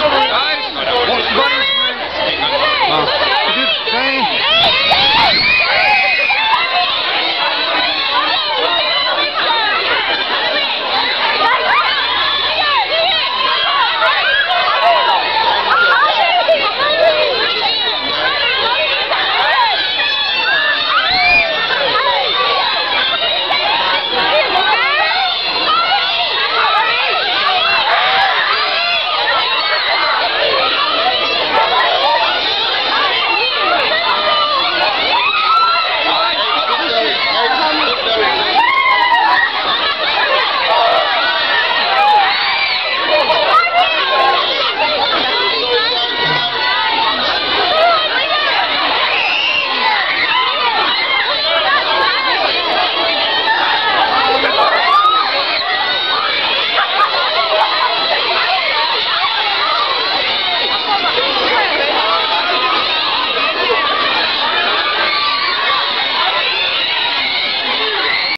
Vamos!